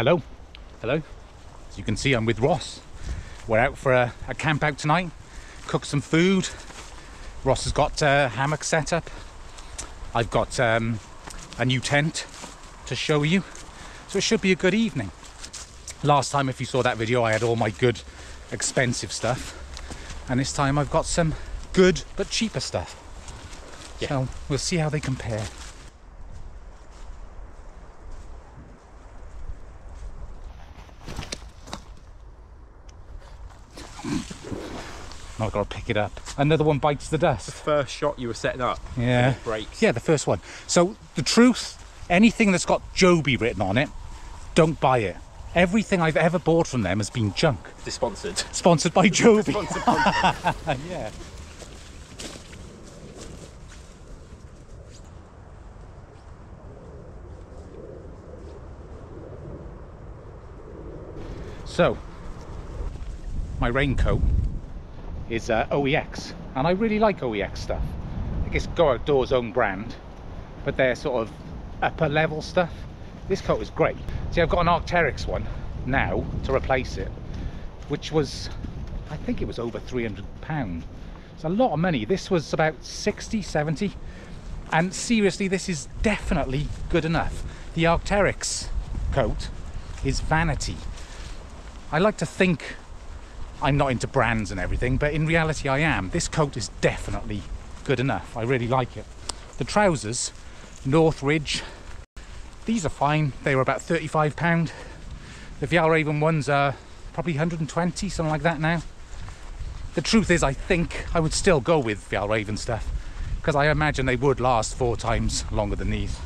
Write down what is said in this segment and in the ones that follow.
Hello, hello. As you can see, I'm with Ross. We're out for a, a camp out tonight, cook some food. Ross has got a hammock set up. I've got um, a new tent to show you. So it should be a good evening. Last time, if you saw that video, I had all my good, expensive stuff. And this time I've got some good but cheaper stuff. Yeah. So we'll see how they compare. I've got to pick it up. Another one bites the dust. The First shot you were setting up. Yeah. It breaks. Yeah, the first one. So the truth, anything that's got Joby written on it, don't buy it. Everything I've ever bought from them has been junk. Sponsored. Sponsored by Joby. Sponsored yeah. So, my raincoat is uh, OEX, and I really like OEX stuff. I guess Go Outdoors own brand, but they're sort of upper level stuff. This coat is great. See, I've got an Arcteryx one now to replace it, which was, I think it was over 300 pound. It's a lot of money. This was about 60, 70. And seriously, this is definitely good enough. The Arcteryx coat is vanity. I like to think I'm not into brands and everything, but in reality I am. This coat is definitely good enough. I really like it. The trousers, Northridge, these are fine. They were about 35 pound. The Fjallraven ones are probably 120, something like that now. The truth is, I think I would still go with Fjallraven stuff because I imagine they would last four times longer than these.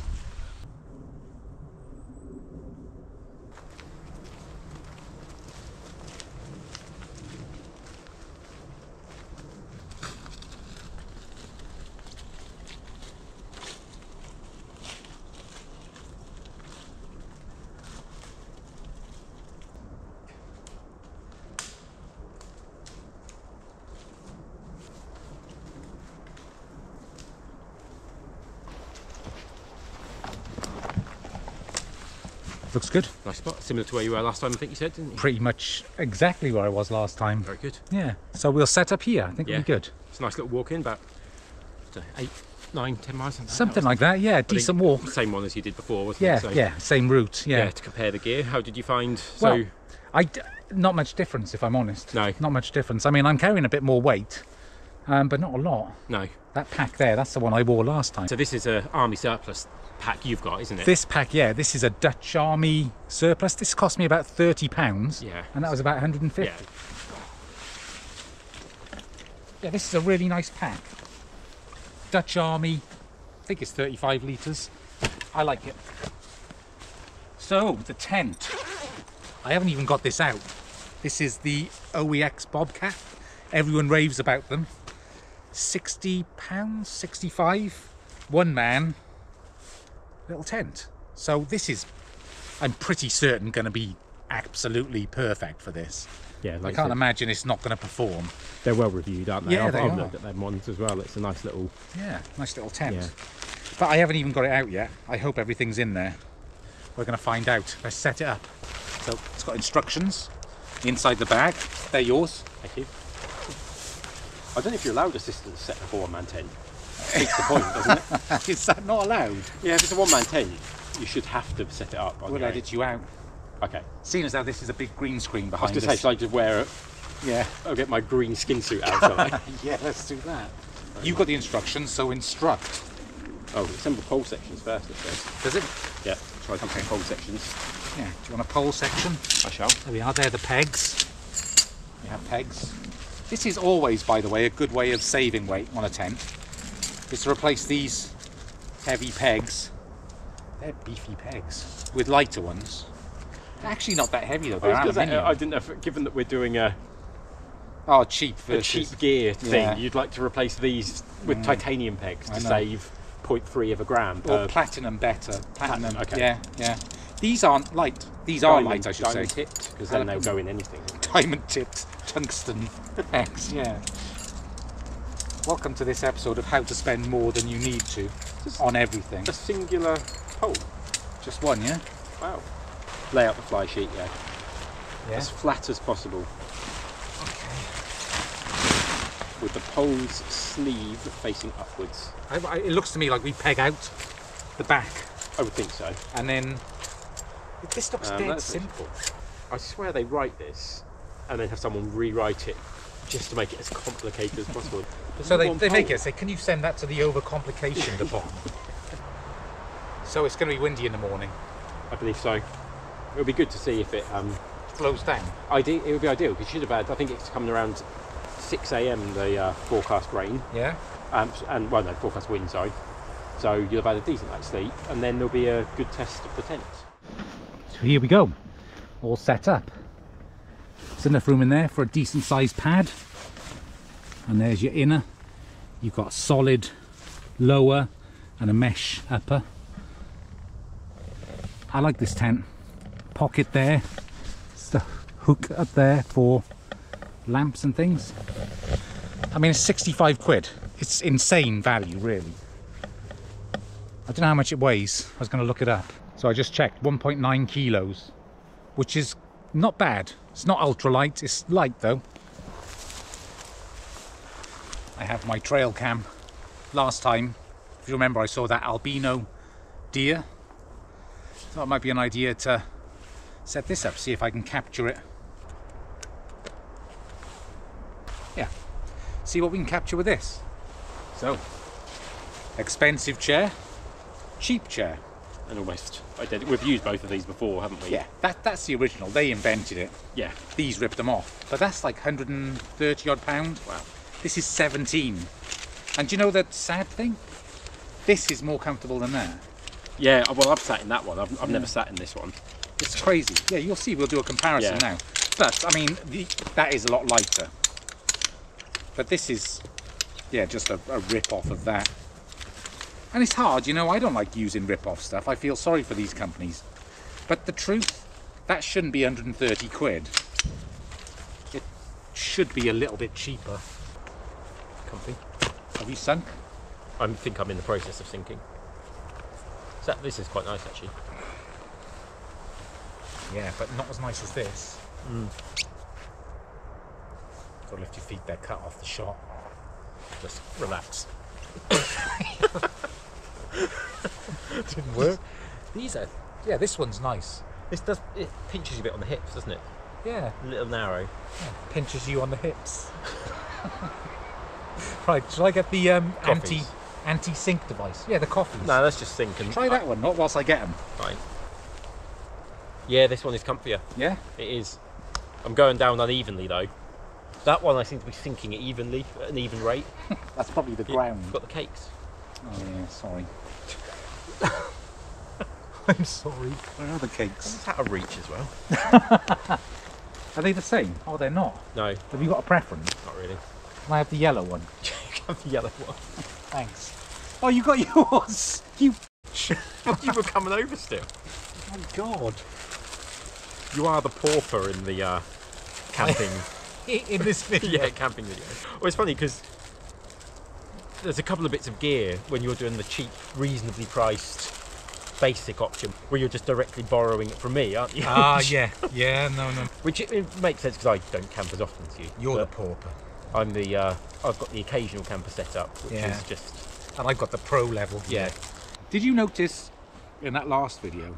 Looks good. nice spot. Similar to where you were last time, I think you said, didn't you? Pretty much exactly where I was last time. Very good. Yeah. So we'll set up here. I think Yeah. it'll be good. It's a nice little walk in, about eight, nine, ten miles. Something like that. Yeah. I Decent walk. Same one as you did before, wasn't Yeah. it? So, Yeah. Same route. yeah. Yeah. To compare the gear, how did you find? Well, so I d- not much difference if I'm honest. No. Not much difference. I mean, I'm carrying a bit more weight, um, but not a lot. no. That pack there, that's the one I wore last time. So this is an army surplus pack you've got, isn't it? This pack, yeah, this is a Dutch Army surplus. This cost me about thirty pounds. Yeah. And that was about 150. Yeah. Yeah, this is a really nice pack. Dutch Army, I think it's 35 litres. I like it. So, the tent. I haven't even got this out. This is the OEX Bobcat. Everyone raves about them. 60 pounds, 65. One man, little tent. So, this is, I'm pretty certain, going to be absolutely perfect for this. Yeah. I can't imagine it's not going to perform. they're well reviewed, aren't they? Yeah, I've, they I've are. looked at them ones as well. It's a nice little. Yeah, nice little tent. Yeah. But I haven't even got it out yet. I hope everything's in there. We're going to find out. Let's set it up. So it's got instructions inside the bag. They're yours. Thank you. I don't know if you're allowed assistants set up a one-man tent. Takes the point, doesn't it? Is that not allowed? Yeah, if it's a one-man tent, you should have to set it up. on We'll edit you out. Okay. Seeing as how this is a big green screen I was behind going to say, us. should I just wear it? Yeah. I'll get my green skin suit out. shall I? Yeah, let's do that. You've got the instructions, so instruct. oh, assemble pole sections first, it says. Does it? Yeah, try to do some pole sections. Yeah. Do you want a pole section? I shall. There we are. They're the pegs. We have pegs. This is always, by the way, a good way of saving weight on a tent. Is to replace these heavy pegs. They're beefy pegs with lighter ones. They're actually not that heavy though. I, They're was say. I didn't know, if, given that we're doing a, oh, cheap a versus cheap gear thing, Yeah. you'd like to replace these with mm. titanium pegs to save 0.3 of a gram or platinum better. Platinum. Platinum, okay. Yeah, yeah. These aren't light. These are diamond, light, I should say. diamond tipped, because then they'll go in anything. Diamond tipped tungsten pegs. Yeah. Welcome to this episode of how to spend more than you need to on everything. A singular pole. Just one, yeah? Wow. Lay out the fly sheet, yeah. Yeah. As flat as possible, Okay. with the pole's sleeve facing upwards. I, I, it looks to me like we peg out the back, I would think so. and then this looks Um, dead simple. I swear they write this and then have someone rewrite it just to make it as complicated as possible. So they, they make it say, can you send that to the overcomplication department? so it's going to be windy in the morning. I believe so. It would be good to see if it. Um, Slows down. ide- it would be ideal because you should have had. I think it's coming around 6 a.m. The uh, forecast rain, Yeah. um, and well, no, forecast wind. Sorry. So you'll have had a decent night's sleep, and then there'll be a good test of the tent. So here we go, all set up. Enough room in there for a decent sized pad. And there's your inner. You've got a solid lower and a mesh upper. I like this tent. Pocket there, It's the hook up there for lamps and things. I mean, it's 65 quid. It's insane value, really. I don't know how much it weighs. I was going to look it up. So I just checked 1.9 kilos, which is not bad. It's not ultra light, it's light though. I have my trail cam. Last time, if you remember, I saw that albino deer. Thought it might be an idea to set this up, see if I can capture it. Yeah, see what we can capture with this. So, expensive chair, cheap chair. And almost identical. We've used both of these before, haven't we? Yeah, that, that's the original. They invented it. Yeah. These ripped them off. But that's like 130 odd pound. Wow. This is 17. And do you know the sad thing? This is more comfortable than that. Yeah. Uh, well, I've sat in that one. I've, I've never sat in this one. It's crazy. Yeah, you'll see. We'll do a comparison Yeah. now. But I mean, the, that is a lot lighter. But this is, yeah, just a, a rip off of that. And it's hard, you know. I don't like using rip off stuff. I feel sorry for these companies. But the truth, that shouldn't be 130 quid. It should be a little bit cheaper. Comfy. Have you sunk? I think I'm in the process of sinking. So this is quite nice actually. Yeah, but not as nice as this. Mm. Got to lift your feet. They're cut off the shot. Just relax. Didn't work. These are. Yeah, this one's nice. This does. It pinches you a bit on the hips, doesn't it? Yeah, A little narrow. pinches you on the hips. right, shall I get the um, anti Coffees. anti sink device? Yeah, the coffees. No, let's just sink and Try that one, not whilst I get them. Fine. Yeah, this one is comfier. Yeah. It is. I'm going down unevenly though. That one I seem to be sinking it evenly at an even rate. That's probably the Yeah, ground. Got the cakes. Oh yeah, sorry. I'm sorry. Where are the cakes? It's out of reach as well. Are they the same? Oh, they're not. No, Have you got a preference? not really. Can I have the yellow one? you got the yellow one. Thanks. Oh, you got yours. You. you were coming over still. Oh God. You are the pauper in the uh, camping. In this video. yeah, camping video. Well, it's funny because there's a couple of bits of gear when you're doing the cheap, reasonably priced basic option where you're just directly borrowing it from me, aren't you? Ah, yeah, yeah, no, no. Which it, it makes sense because I don't camp as often as you. You're the pauper, I'm the. Uh, I've got the occasional camper set up, which Yeah. is just and I've got the pro level. yeah. Did you notice in that last video?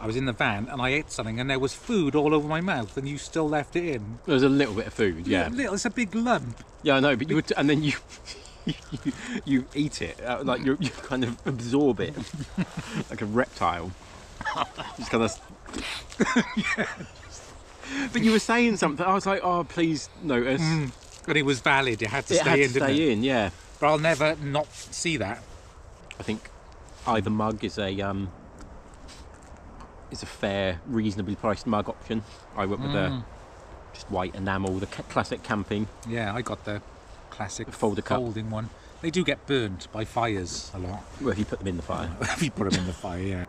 I was in the van and I ate something and there was food all over my mouth and you still left it in. There was a little bit of food, yeah. Little, it's a big lump. Yeah, I know, but you would, and then you. You, you eat it uh, like you you kind of absorb it like a reptile. Just kind of. But you were saying something. I was like, "Oh, please notice." But it was valid. It had to It stay had in, to stay it? in, yeah. But I'll never not see that. I think either mug is a um is a fair, reasonably priced mug option. I went with the just white enamel, the classic camping. Yeah, I got the classic Folder cup. folding one. They do get burnt by fires a lot. Well, if you put them in the fire. if you put them in the fire, yeah.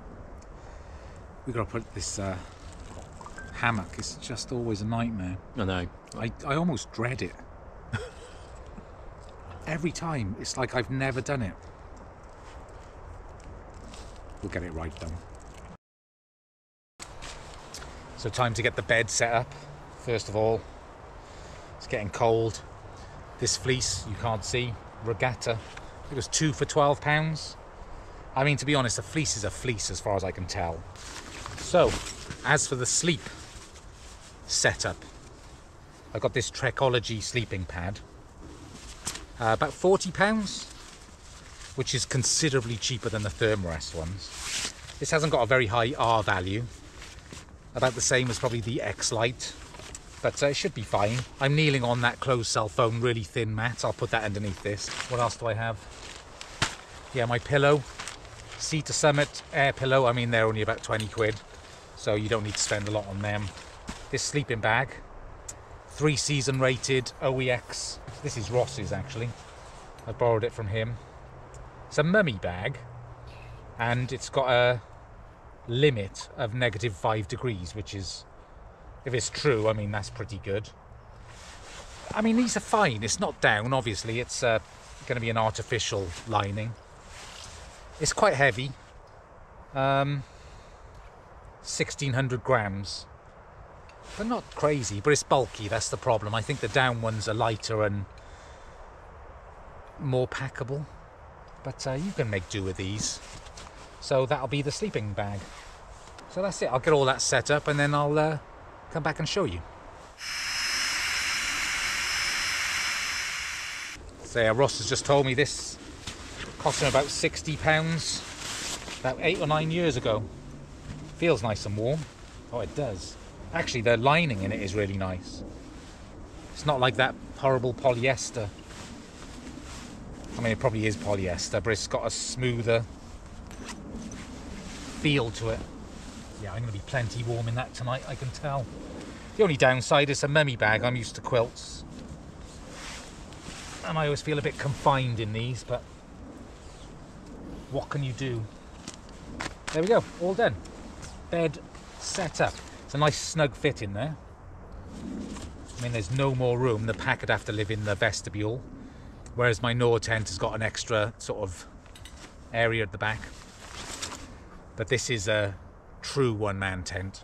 We've got to put this uh, hammock. It's just always a nightmare. I know. I, I almost dread it. Every time, it's like I've never done it. We'll get it right though. So time to get the bed set up. First of all, it's getting cold. This fleece you can't see, regatta. It was two for twelve pounds. I mean, to be honest, a fleece is a fleece as far as I can tell. So, as for the sleep setup, I got this Trekology sleeping pad. Uh, about forty pounds, which is considerably cheaper than the Thermarest ones. This hasn't got a very high R value, about the same as probably the X Lite, but uh, it should be fine. I'm kneeling on that closed cell foam, really thin mat. I'll put that underneath this. What else do I have? Yeah, my pillow, Sea to Summit air pillow. I mean, they're only about 20 quid, so you don't need to spend a lot on them. This sleeping bag, three season rated OEX. This is Ross's actually. I borrowed it from him. It's a mummy bag, and it's got a limit of negative five degrees, which is, if it's true, I mean, that's pretty good. I mean, these are fine. It's not down, obviously. It's uh, going to be an artificial lining. It's quite heavy. Um, 1600 grams. But not crazy, but it's bulky. That's the problem. I think the down ones are lighter and more packable. But uh, you can make do with these. So that'll be the sleeping bag. So that's it. I'll get all that set up and then I'll uh, come back and show you. So Ross has just told me this cost him about 60 pounds about eight or nine years ago. Feels nice and warm. Oh, it does. Actually, the lining in it is really nice. It's not like that horrible polyester. I mean, it probably is polyester, but it's got a smoother feel to it. Yeah, I'm going to be plenty warm in that tonight, I can tell. The only downside is a mummy bag. I'm used to quilts. And I always feel a bit confined in these, but what can you do? There we go, all done. Bed set up. It's a nice snug fit in there. I mean, there's no more room. The pack would have to live in the vestibule, whereas my Nord tent has got an extra sort of area at the back. But this is a true one-man tent.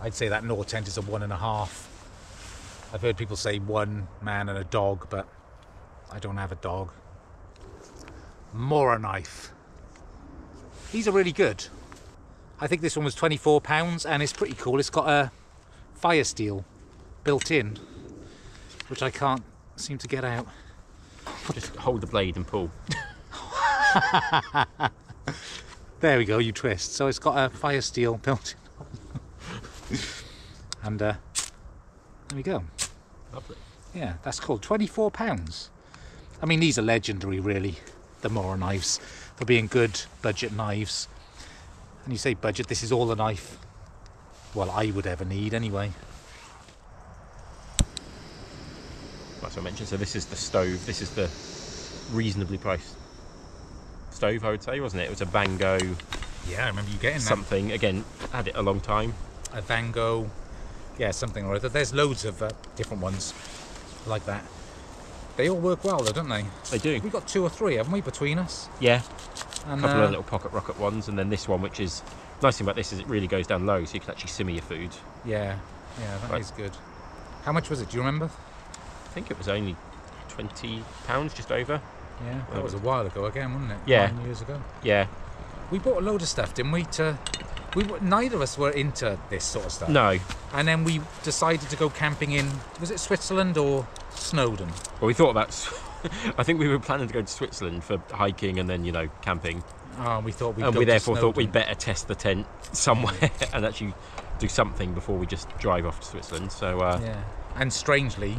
I'd say that Nord tent is a one and a half. I've heard people say one man and a dog, but I don't have a dog. Mora knife. These are really good. I think this one was £24 and it's pretty cool. It's got a fire steel built in, which I can't seem to get out. Just hold the blade and pull. There we go, you twist. So it's got a fire steel built in. And uh, there we go. Lovely. Yeah, that's cool. £24. I mean, these are legendary, really, the Mora knives, for being good budget knives. And you say budget, this is all the knife, well, I would ever need anyway. That's what I mentioned. So this is the stove. This is the reasonably priced stove, I would say, wasn't it? It was a Vango Yeah, I remember you getting that. something. Again, had it a long time. A Vango, yeah, something or other. There's loads of uh, different ones like that. They all work well, though, don't they? They do. We've got two or three, haven't we, between us? Yeah, a couple uh, of little pocket rocket ones, and then this one, which is nice thing about this is it really goes down low, so you can actually simmer your food. Yeah, yeah, that is Right. good. How much was it? Do you remember? I think it was only twenty pounds, just over. Yeah, that was a while ago again, wasn't it? Yeah. Nine years ago. Yeah. We bought a load of stuff, didn't we? To we were- neither of us were into this sort of stuff. No. And then we decided to go camping in was it Switzerland or Snowdon? Well, we thought about. I think we were planning to go to Switzerland for hiking and then you know camping, Oh, we thought we'd and we therefore thought we'd better test the tent somewhere and actually do something before we just drive off to Switzerland. So uh, Yeah. And strangely,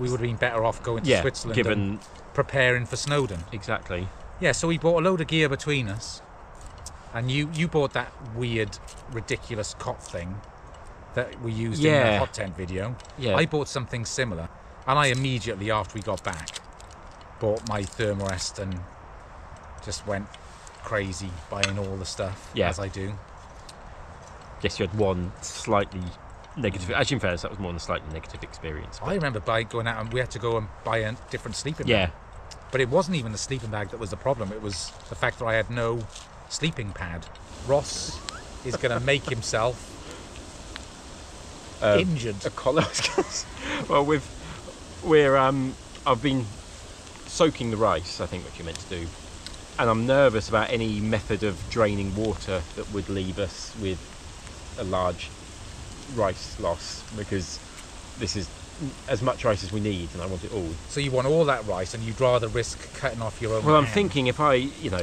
we would have been better off going to yeah, Switzerland given and preparing for Snowdon. exactly. Yeah, so we bought a load of gear between us, and you you bought that weird, ridiculous cot thing that we used in the Yeah. hot tent video. Yeah. I bought something similar, and I immediately after we got back bought my Thermarest and just went crazy buying all the stuff Yeah. as I do. Yes, you had one slightly negative. Actually, in fairness, that was more than a slightly negative experience. I remember buying going out and we had to go and buy a different sleeping Yeah, bag. But it wasn't even the sleeping bag that was the problem. It was the fact that I had no sleeping pad. Ross is going to make himself uh, Injured. a collar. well, we've we're um, I've been soaking the rice. I think what you meant to do, and I'm nervous about any method of draining water that would leave us with a large rice loss because this is as much rice as we need, and I want it all. So you want all that rice, and you'd rather risk cutting off your own. Well, I'm hand. thinking if I, you know,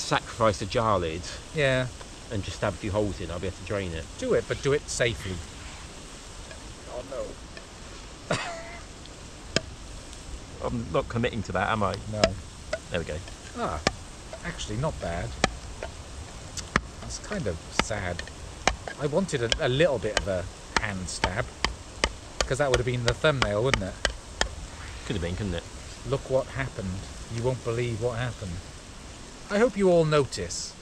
sacrifice a jar lid Yeah, and just stab a few holes in, I'll be able to drain it. do it, but do it safely. Oh no. I'm not committing to that, am I? No. There we go. Ah, actually, not bad. That's kind of sad. I wanted a, a little bit of a hand stab, because that would have been the thumbnail, wouldn't it? Could have been, couldn't it? Look what happened. You won't believe what happened. I hope you all notice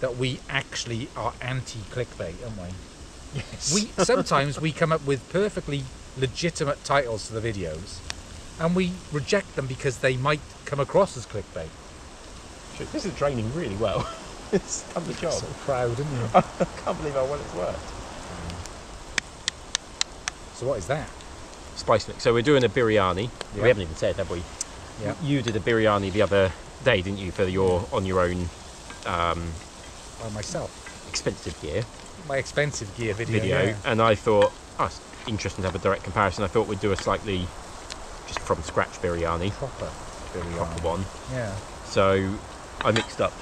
that we actually are anti-clickbait, aren't we? Yes. We sometimes we come up with perfectly legitimate titles to the videos, and we reject them because they might come across as clickbait. This is draining really well. it's done the job. So proud, isn't you? I can't believe how well it's worked. so what is that? Spice mix. So we're doing a biryani. Yeah. We haven't even said, have we? Yeah. You did a biryani the other day, didn't you, for your on your own um, By myself. expensive gear My expensive gear video. video, yeah. and I thought, oh, it's interesting to have a direct comparison. I thought we'd do a slightly just from scratch biryani, Proper. biryani. proper one. Yeah. So I mixed up,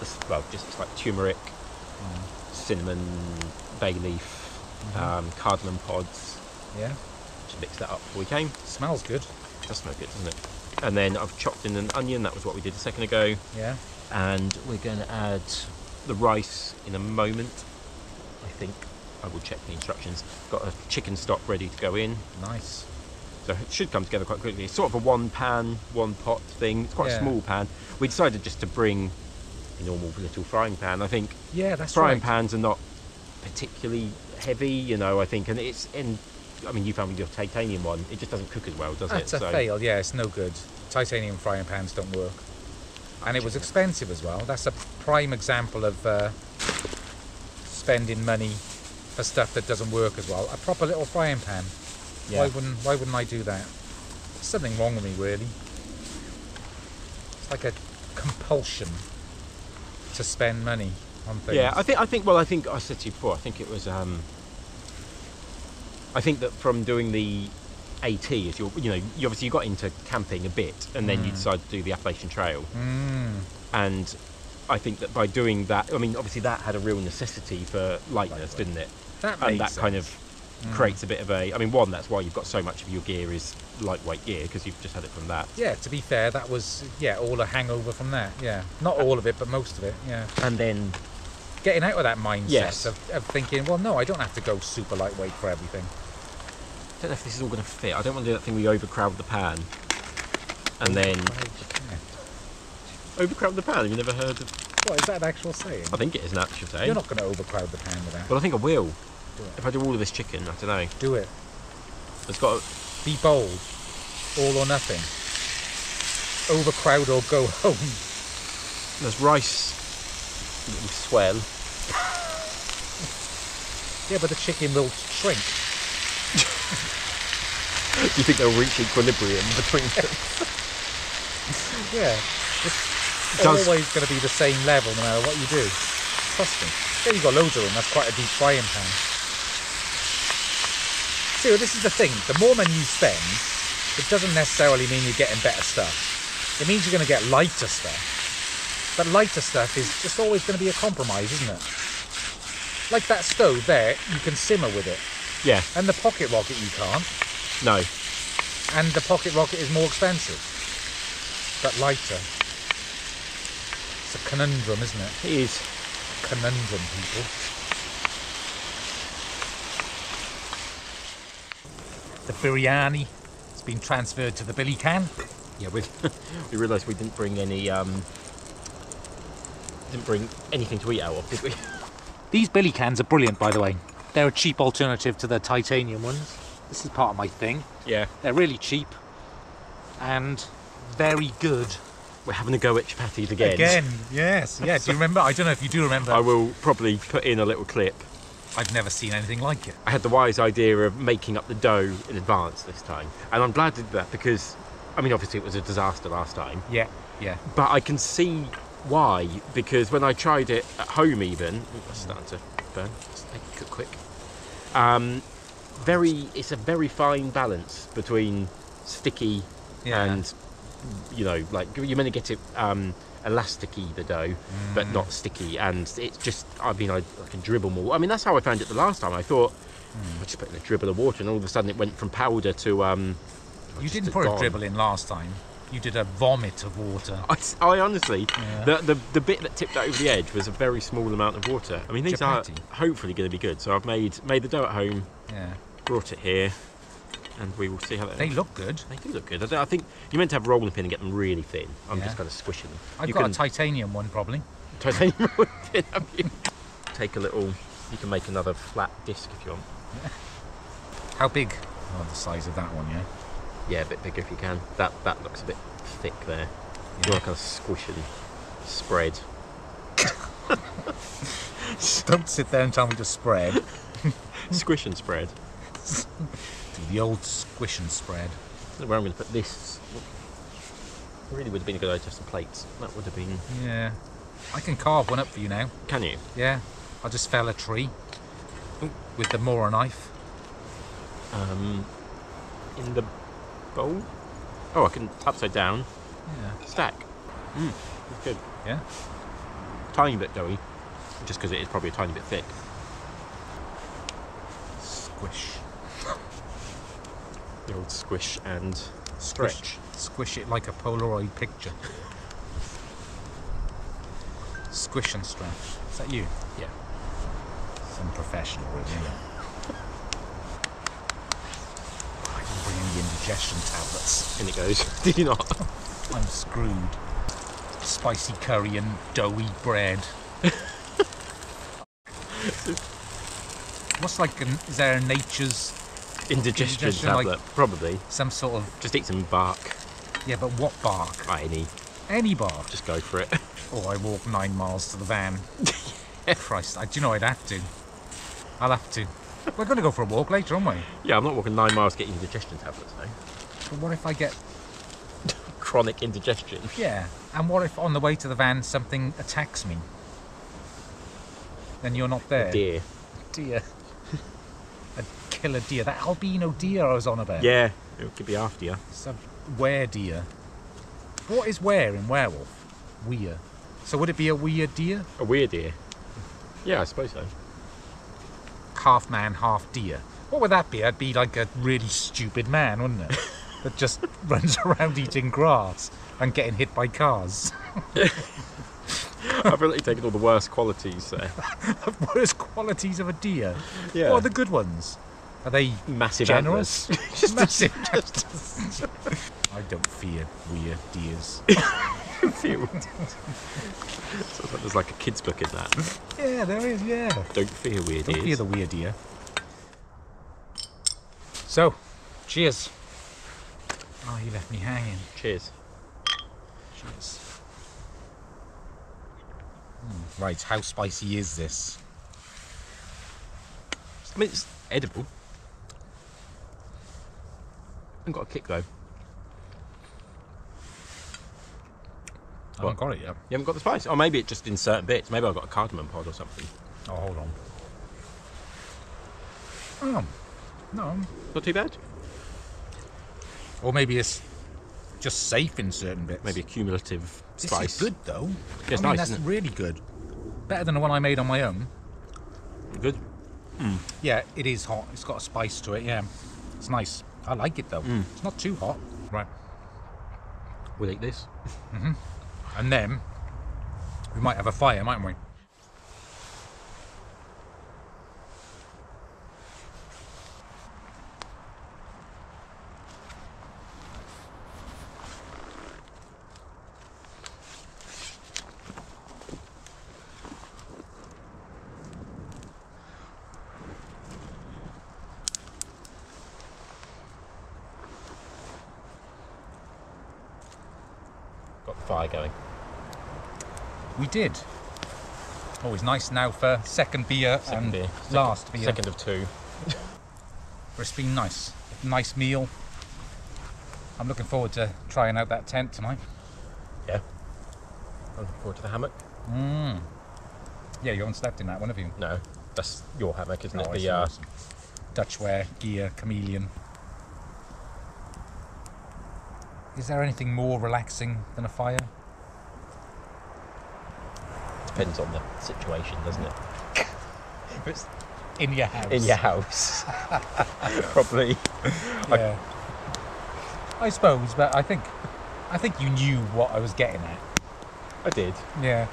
this, well, just like turmeric, Mm. cinnamon, bay leaf, Mhm. um, cardamom pods. Yeah. Just mixed that up before we came. Smells good. Does smell good, doesn't it? And then I've chopped in an onion. That was what we did a second ago. Yeah. And we're going to add the rice in a moment. I think I will check the instructions. Got a chicken stock ready to go in. Nice. So it should come together quite quickly. It's sort of a one pan, one pot thing. It's quite Yeah. a small pan. We decided just to bring a normal little frying pan. I think Yeah, that's frying right. pans are not particularly heavy, you know. I think, and it's in. I mean, you found with your titanium one, it just doesn't cook as well, does it? That's it? a fail. Yeah, it's no good. Titanium frying pans don't work. And it was expensive as well. That's a prime example of uh, spending money for stuff that doesn't work as well. A proper little frying pan. Yeah. Why wouldn't Why wouldn't I do that? There's something wrong with me, really. It's like a compulsion to spend money on things. Yeah, I think I think well, I think I said to you before. I think it was. Um, I think that from doing the AT, as you you know, you obviously you got into camping a bit, and then you Mm. decided to do the Appalachian Trail, Mm, and I think that by doing that, I mean, obviously that had a real necessity for lightness, didn't it? that And that kind of Mm. creates a bit of a. I mean, one, that's why you've got so much of your gear is lightweight gear because you've just had it from that, Yeah, to be fair, that was yeah all a hangover from that. Yeah, not all of it, but most of it. Yeah, and then getting out of that mindset Yes. of, of thinking, well, no, I don't have to go super lightweight for everything. I don't know if this is all going to fit. I don't want to do that thing where you overcrowd the pan, and then overcrowd the pan. Have you never heard of? What is that an actual saying? I think it is an actual saying. You're not going to overcrowd the pan with that. Well, I think I will. Do it. If I do all of this chicken, I don't know. Do it. It's got. Be bold. All or nothing. Overcrowd or go home. There's rice. It will swell. Yeah, but the chicken will shrink. Do you think they'll reach equilibrium between them? Yeah. It's Does- always going to be the same level no matter what you do. Trust me. There you've got loads of them. That's quite a deep frying pan. See, well, this is the thing. The more money you spend, it doesn't necessarily mean you're getting better stuff. It means you're going to get lighter stuff. But lighter stuff is just always going to be a compromise, isn't it? Like that stove there, you can simmer with it. yeah. And the pocket rocket you can't. No. And the pocket rocket is more expensive. But lighter. It's a conundrum, isn't it? It is. Conundrum, people. The biryani has been transferred to the billy can. Yeah. We we realised we didn't bring any. Um, didn't bring anything to eat out of, did we? These billy cans are brilliant, by the way. They're a cheap alternative to the titanium ones. This is part of my thing. Yeah. They're really cheap and very good. We're having a go at chapatis again. Again, yes. Yeah, do you remember? I don't know if you do remember. I will probably put in a little clip I've never seen anything like it. I had the wise idea of making up the dough in advance this time, and I'm glad I did that because, I mean, obviously it was a disaster last time, Yeah, yeah. but I can see why because when I tried it at home, even Ooh, that's starting to burn. Just make it cook quick. Um, very, it's a very fine balance between sticky Yeah. and you know, like you're meant to get it um, elasticy the dough, but Mm. not sticky, and it's just. I mean, I, I can dribble more. I mean, that's how I found it the last time. I thought Mm. I just put in a dribble of water, and all of a sudden it went from powder to. Um, You didn't put gone. a dribble in last time. You did a vomit of water. I honestly, Yeah. the, the the bit that tipped over the edge was a very small amount of water. I mean, these Chapati. are hopefully going to be good. So I've made made the dough at home, Yeah. brought it here, and we will see how that. They look good. They do look good. I, I think you're meant to have a rolling pin and get them really thin. I'm Yeah. just kind of squishing them. I've you got can a titanium one probably. titanium rolling pin. Have you? Take a little. You can make another flat disc if you want. How big? Oh, the size of that one, yeah. Yeah, a bit bigger if you can. That that looks a bit thick there. You want to kind of squish and spread. Don't sit there and tell me to spread. Squish and spread. Do the old squish and spread. Where I'm going to put this. Really would have been a good idea, to have some plates. That would have been. Yeah. I can carve one up for you now. Can you? Yeah. I just fell a tree with the Mora knife. Um, in the bowl. Oh, I can upside down Yeah. stack. Mm, that's good. Yeah. Tiny bit doughy, just because it is probably a tiny bit thick. Squish. The old squish and stretch. Squish it like a Polaroid picture. Squish and stretch. Is that you? Yeah. Some professional, really. isn't it? I didn't indigestion tablets. In it goes. Did you not? I'm screwed. Spicy curry and doughy bread. What's like, an, is there a nature's, Indigestion Indigestion, like- tablet, probably. some sort of, Just eat some bark. yeah, but what bark? Any. Any bark. Just go for it. Oh, I walk nine miles to the van. Christ, I, do you know I'd have to? I'll have to. We're going to go for a walk later, aren't we? yeah, I'm not walking nine miles getting indigestion tablets though. But what if I get, Chronic indigestion. yeah, and what if on the way to the van something attacks me? Then you're not there. Dear. Deer. a killer deer. That albino deer I was on about. Yeah, it could be after you. A were deer. What is were in werewolf? Weir. So would it be a weird deer? A weird deer. Yeah, I suppose so. Half man, half deer. What would that be? I'd be like a really stupid man, wouldn't it? that just runs around eating grass and getting hit by cars. I've really taken all the worst qualities there. Worst qualities of a deer. Yeah. What are the good ones? Are they Massive generous? Just massive. I don't fear weird deers. Sounds like there's like a kid's book in that. yeah, there is. Yeah. Don't fear weird Don't fear the weird deer. So, cheers. Oh, you left me hanging. Cheers. Cheers. Hmm, Right, how spicy is this? I mean, it's edible. I've got a kick though. I haven't got it yet. You haven't got the spice? Or maybe it's just in certain bits. Maybe I've got a cardamom pod or something. Oh, hold on. Oh, no. Not too bad. Or maybe it's just safe in certain bits. Maybe a cumulative This spice. is good though. it's I mean, nice, that's isn't it? really good. Better than the one I made on my own. Good. Hmm. Yeah, it is hot. It's got a spice to it. Yeah, it's nice. I like it though. Mm. It's not too hot. Right, We'll eat this. Mm-hmm. And then we might have a fire, mightn't we? Got fire going. We did. Always nice now for second beer Second and beer. last beer. Second of two. But it's been nice. Nice meal. I'm looking forward to trying out that tent tonight. Yeah. I'm looking forward to the hammock. Mm. Yeah, you haven't slept in that one, have you? No, that's your hammock, isn't Oh, it? The uh, awesome. Dutchware, gear, chameleon. Is there anything more relaxing than a fire? Depends on the situation, doesn't it? If it's In your house. in your house, probably. Yeah. I suppose, but I think I think you knew what I was getting at. I did. Yeah.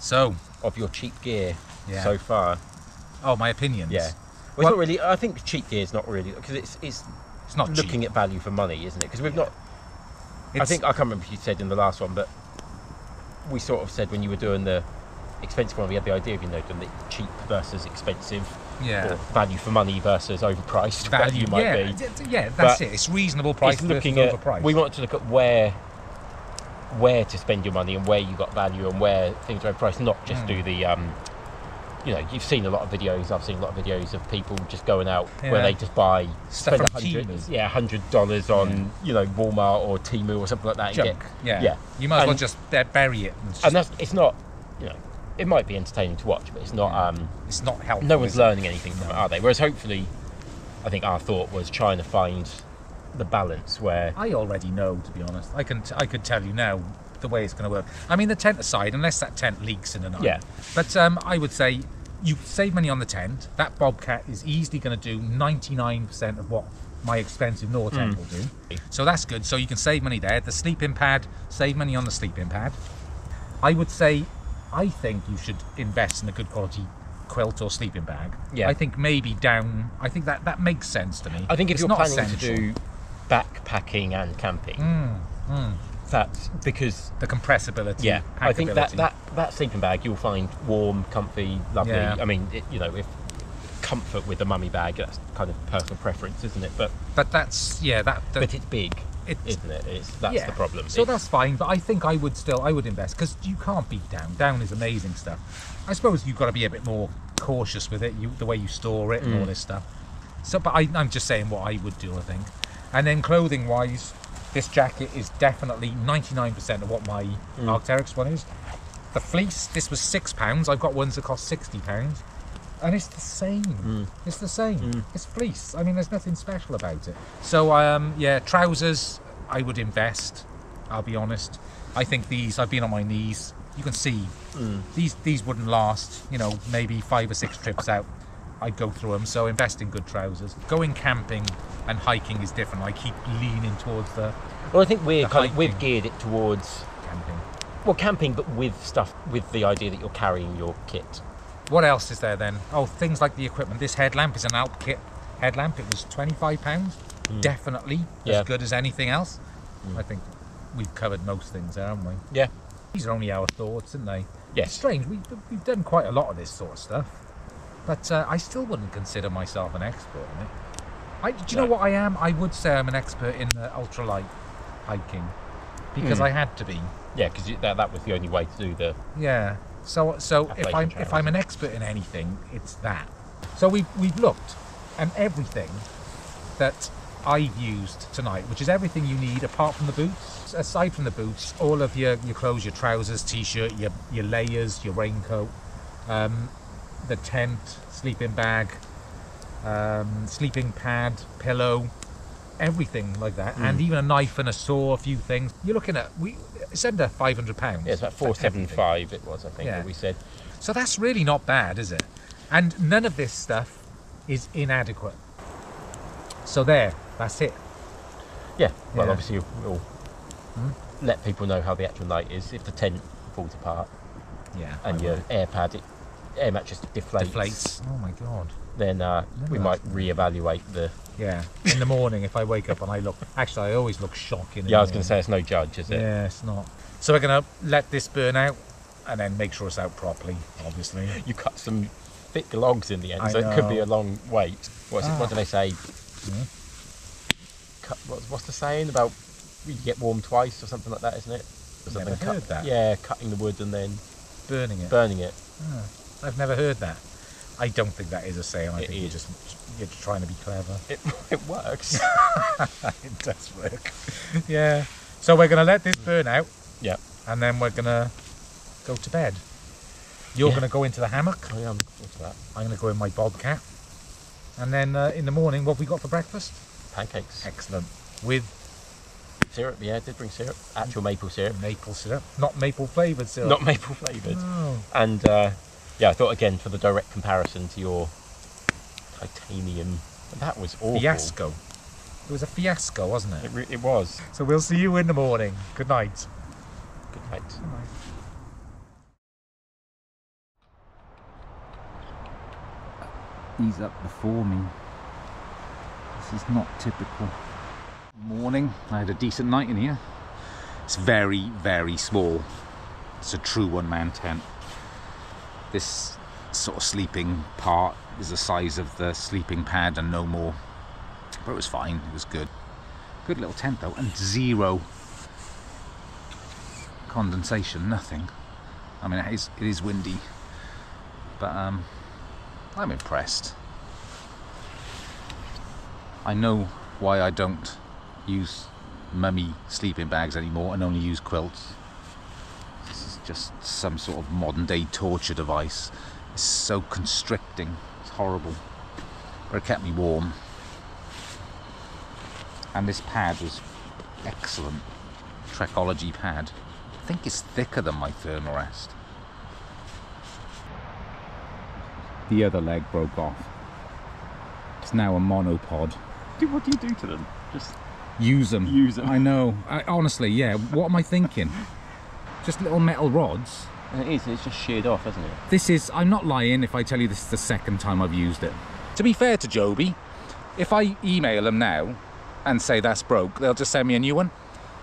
So, Of your cheap gear Yeah. so far, oh, my opinions. yeah. Well, Well- it's not really. I think cheap gear is not really because it's it's It's not looking cheap. at value for money, isn't it? Because we've Yeah. not. I think I can't remember if you said in the last one, but we sort of said when you were doing the expensive one, we had the idea of you know the cheap versus expensive, yeah. or value for money versus overpriced, Value, might yeah, be. yeah, that's But it. It's reasonable price it's versus looking at. overpriced. We want to look at where where to spend your money and where you got value and where things are overpriced. Not just Mm. do the. Um, you know, you've seen a lot of videos. I've seen a lot of videos of people just going out where they just buy Stuff spend hundred, yeah, hundred dollars on you know Walmart or Temu or something like that. and junk. get- yeah. yeah. You might as well just uh, bury it. And it's, and that's it's not you know it might be entertaining to watch, but it's not. Um it's not helpful. No one's learning anything from it, are they? Whereas hopefully, I think our thought was trying to find the balance where I already know, to be honest. I can t- I could tell you now the way it's going to work. I mean, the tent aside, unless that tent leaks in the night. Yeah. But um, I would say you save money on the tent. That Bobcat is easily going to do 99% of what my expensive Nord tent Mm. will do. So that's good. So you can save money there. The sleeping pad, save money on the sleeping pad. I would say, I think you should invest in a good quality quilt or sleeping bag. Yeah. I think maybe down. I think that that makes sense to me. I think if It's you're not planning essential. to do backpacking and camping, Mm, mm. that's because the compressibility. yeah, I think that that that sleeping bag you'll find warm, comfy, lovely. Yeah. I mean, it, you know, if comfort with the mummy bag, that's kind of personal preference, isn't it? But But that's yeah, that. that but it's big, it's, isn't it? It's that's yeah. the problem. So It's- that's fine, but I think I would still I would invest because you can't beat down. Down is amazing stuff. I suppose you've got to be a bit more cautious with it, you the way you store it and all Mm. this stuff. So, but I, I'm just saying what I would do. I think, and then clothing wise, this jacket is definitely 99% of what my Mm. Arcteryx one is. The fleece, this was six pounds. I've got ones that cost sixty pounds, and it's the same. Mm. It's the same. Mm. It's fleece. I mean, there's nothing special about it. So, um, yeah, trousers. I would invest. I'll be honest. I think these. I've been on my knees. You can see Mm. these. These wouldn't last. You know, maybe five or six trips out. I'd go through them. So invest in good trousers. Going camping and hiking is different. I keep leaning towards the Well, I think we're kind of, we've geared it towards camping. well camping, but with stuff with the idea that you're carrying your kit. What else is there then? Oh, things like the equipment. This headlamp is an Alpkit headlamp. It was twenty-five pounds. Mm. Definitely Yeah. as good as anything else. Mm. I think we've covered most things there, haven't we? Yeah. These are only our thoughts, aren't they? Yes. Strange. We, we've done quite a lot of this sort of stuff, but uh, I still wouldn't consider myself an expert in it. I, do you know what I am? I would say I'm an expert in uh, ultralight hiking because Mm. I had to be. Yeah, because that, that was the only way to do the. Yeah. So so if I'm if I'm an expert in anything, it's that. So we've we've looked, and everything that I've used tonight, which is everything you need apart from the boots. Aside from the boots, all of your your clothes, your trousers, t-shirt, your your layers, your raincoat, um, the tent, sleeping bag, um, sleeping pad, pillow, everything like that, and Mm. even a knife and a saw, a few things. You're looking at we. It's under five hundred pounds. Yeah, it's about four seven five. It was, I think, Yeah. that we said. So that's really not bad, is it? And none of this stuff is inadequate. So there, that's it. Yeah. Well, Yeah. obviously we'll Hmm? let people know how the actual night is. If the tent falls apart Yeah. and your air pad, it, air mattress deflates, deflates. Oh my god. Then uh, we might that's- reevaluate the. Yeah. In the morning, if I wake up and I look, actually, I always look shocking. Yeah, I was going to say it's no judge, is it? Yeah, it's not. So we're gonna let this burn out, and then make sure it's out properly. Obviously. You cut some thick logs in the end, I so it could be a long wait. What's it, Ah. what do they say? Hmm? Cut, what's, what's the saying about you get warm twice or something like that, isn't it? Or Never something heard that. Yeah, cutting the wood and then Burning it. burning it. I've never heard that. I don't think that is a saying. I It think you're just you're trying to be clever. It, it works. it does work. yeah. So we're gonna let this burn out, yeah. and then we're gonna go to bed. You're Yeah. gonna go into the hammock. I am to that. I'm gonna go in my bobcat, and then uh, in the morning, what have we got for breakfast? Pancakes. Excellent. With Syrup, yeah, I did bring syrup. Actual maple syrup. maple syrup, not maple flavored syrup. Not maple flavoured. And uh, yeah, I thought again for the direct comparison to your titanium, that was awful. Fiasco. It was a fiasco, wasn't it? It, re- it was. So we'll see you in the morning. Good night. Good night. He's up before me. This is not typical. Morning. I had a decent night in here. It's very, very small. It's a true one-man tent. This sort of sleeping part is the size of the sleeping pad and no more. But it was fine. It was good. Good little tent though, and zero condensation. Nothing. I mean, it is, it is windy, but um, I'm impressed. I know why I don't use mummy sleeping bags anymore and only use quilts. This is just some sort of modern day torture device. It's so constricting. It's horrible. But it kept me warm. And this pad was excellent. Trekology pad. I think it's thicker than my thermal Thermarest. The other leg broke off. It's now a monopod. Dude, what do you do to them? Just Use them. Use 'em. I know. I, honestly, yeah. What am I thinking? Just little metal rods. it is. It's just sheared off, hasn't it? This is. I'm not lying if I tell you this is the second time I've used it. To be fair to Joby, if I email them now and say that's broke, they'll just send me a new one.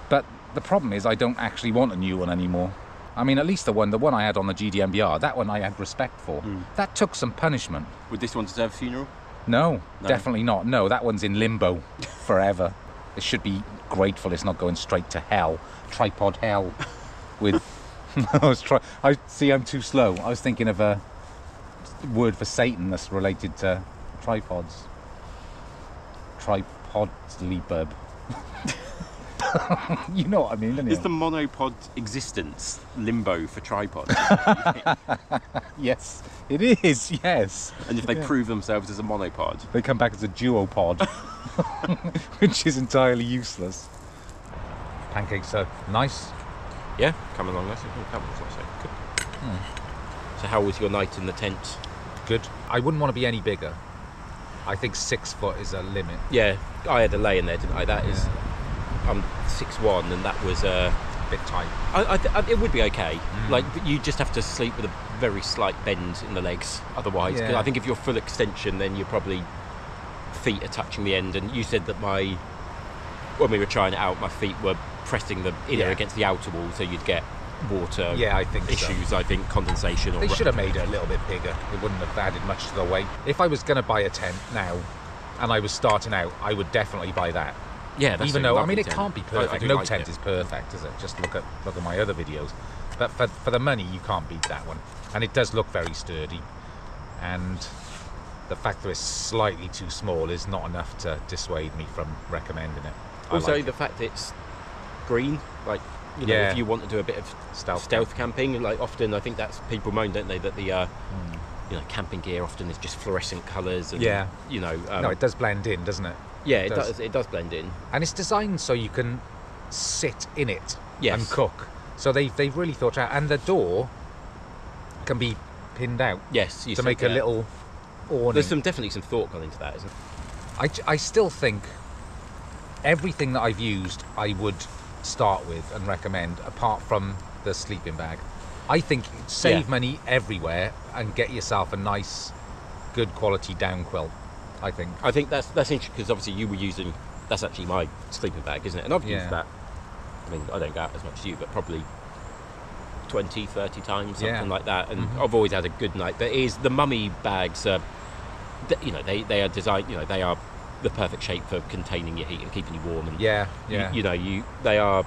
But the problem is, I don't actually want a new one anymore. I mean, at least the one, the one I had on the GDMBR, that one I had respect for. Hmm. That took some punishment. Would this one deserve a funeral? No, No? definitely not. No, that one's in limbo forever. It should be grateful it's not going straight to hell, tripod hell. With I was try. I see. I'm too slow. I was thinking of a word for Satan that's related to tripods. Tripod libub. you know what I mean, don't you? Is the monopod existence limbo for tripods? Yes, it is. Yes. and if they Yeah. prove themselves as a monopod, They come back as a duopod, which is entirely useless. Pancakes are nice. Yeah, come along nicely. Oh, that one's also good. So, how was your night in the tent? Good. I wouldn't want to be any bigger. I think six foot is a limit. Yeah, I had a lay in there, didn't I? That is, I'm six one, and that was. Uh, A bit tight. I, I, it would be okay. Like, but you just have to sleep with a very slight bend in the legs. Otherwise, Yeah. I think if you're full extension, then you're probably feet are touching the end. And you said that my when we were trying it out, my feet were pressing the inner Yeah. against the outer wall, so you'd get water Yeah, I think so. issues. I think condensation. Or They should have made it a little bit bigger. It wouldn't have added much to the weight. If I was going to buy a tent now, and I was starting out, I would definitely buy that. Yeah, that's Even a though I lovely mean, it tent. can't be I- I perfect. do no like tent it. is perfect, is it? Just look at look at my other videos. But for for the money, you can't beat that one. And it does look very sturdy. And the fact that it's slightly too small is not enough to dissuade me from recommending it. I Also, like the it. fact it's green, like you know, Yeah. if you want to do a bit of Stealth stealth, camping, like often I think that's people moan, don't they, that the uh, Hmm. you know camping gear often is just fluorescent colours and Yeah. you know um, no, it does blend in, doesn't it? yeah, it does. does. It does blend in. and it's designed so you can sit in it Yes. and cook. So they they've really thought out, and the door can be pinned out Yes, you to make a that. little awning. There's some definitely some thought gone into that, isn't there? I, I still think everything that I've used, I would start with and recommend, apart from the sleeping bag. I think save Yeah. money everywhere and get yourself a nice, good quality down quilt. I think. I think that's that's interesting because obviously you were using that's actually my sleeping bag, isn't it? And I've Yeah. used that. I mean, I don't go out as much as you, but probably 20, 30 times, something Yeah. like that. And Mhm. I've always had a good night. But it is the mummy bags th- you know, they, they are designed, you know, they are the perfect shape for containing your heat and keeping you warm. And Yeah, you- yeah. you, know, you they are,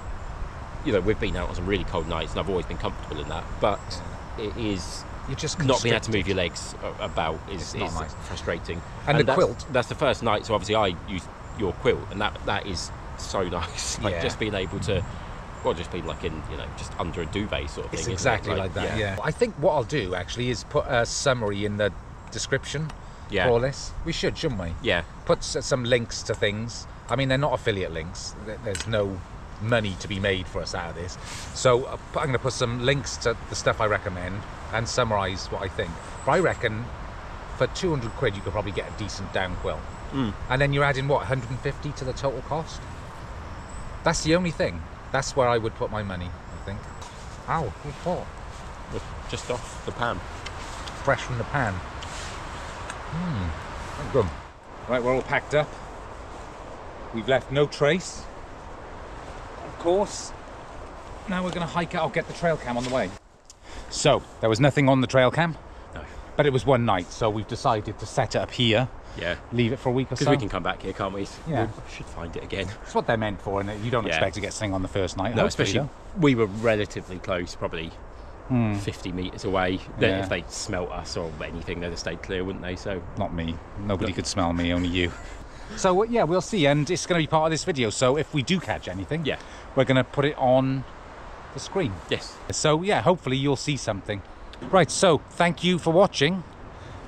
you know, we've been out on some really cold nights, and I've always been comfortable in that. But it is you're just not being able to move your legs about is, not is nice. frustrating. And the that's, quilt. That's the first night. So obviously I use your quilt, and that that is so nice. Like Yeah. just being able to, well, just being like in you know just under a duvet sort of It's thing. isn't it? exactly like, that. Yeah. I think what I'll do actually is put a summary in the description Yeah. this. We should, shouldn't we? Yeah. Put s- some links to things. I mean, they're not affiliate links. There- There's no money to be made for us out of this. So uh, I'm going to put some links to the stuff I recommend and summarise what I think. But I reckon for 200 quid you could probably get a decent down quilt. Mm. And then you're adding what 150 to the total cost. That's the only thing. That's where I would put my money. I think. Ow, good thought. Just off the pan. Fresh from the pan. Hmm. Good. Right, we're all packed up. We've left no trace. Of course. Now we're going to hike out. I'll get the trail cam on the way. So there was nothing on the trail cam, No. but it was one night, so we've decided to set it up here, Yeah. leave it for a week or so. Because we can come back here, can't we? Yeah. We should find it again. That's what they're meant for, and you don't Yeah. expect to get something on the first night. No, especially we were relatively close, probably Hmm. 50 metres away. Yeah. If they smelt us or anything, they'd have stayed clear, wouldn't they? So Not me. Nobody No. could smell me, only you. So yeah, we'll see, and it's going to be part of this video. So if we do catch anything, yeah, we're going to put it on the screen. yes. So yeah, hopefully you'll see something. Right. So thank you for watching,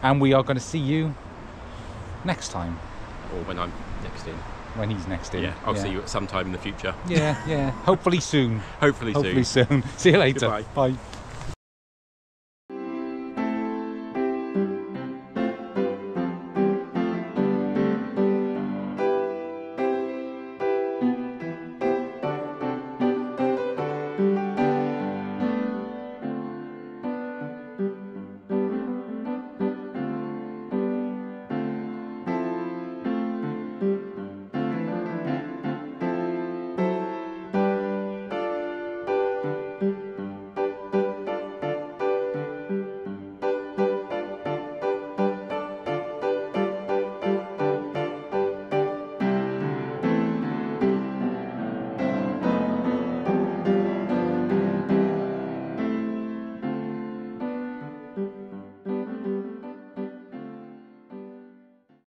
and we are going to see you next time Or when I'm next in. when he's next in. Yeah, I'll see you at some time in the future. Yeah, yeah. Hopefully soon. Hopefully, Hopefully soon. soon. See you later. Goodbye. Bye.